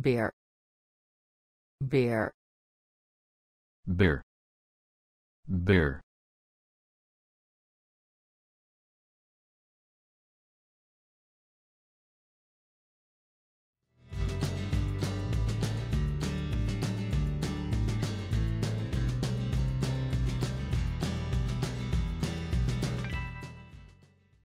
beer beer beer beer